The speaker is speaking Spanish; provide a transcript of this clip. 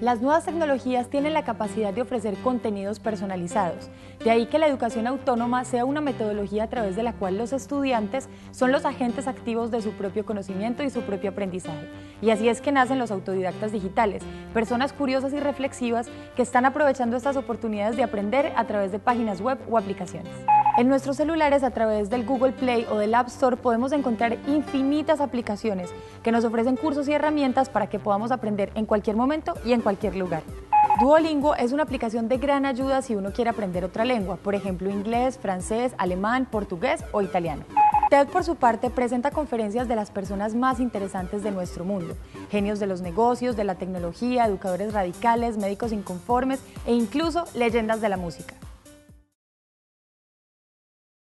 Las nuevas tecnologías tienen la capacidad de ofrecer contenidos personalizados, de ahí que la educación autónoma sea una metodología a través de la cual los estudiantes son los agentes activos de su propio conocimiento y su propio aprendizaje. Y así es que nacen los autodidactas digitales, personas curiosas y reflexivas que están aprovechando estas oportunidades de aprender a través de páginas web o aplicaciones. En nuestros celulares a través del Google Play o del App Store podemos encontrar infinitas aplicaciones que nos ofrecen cursos y herramientas para que podamos aprender en cualquier momento y en cualquier lugar. Duolingo es una aplicación de gran ayuda si uno quiere aprender otra lengua, por ejemplo inglés, francés, alemán, portugués o italiano. TED, por su parte, presenta conferencias de las personas más interesantes de nuestro mundo, genios de los negocios, de la tecnología, educadores radicales, médicos inconformes e incluso leyendas de la música.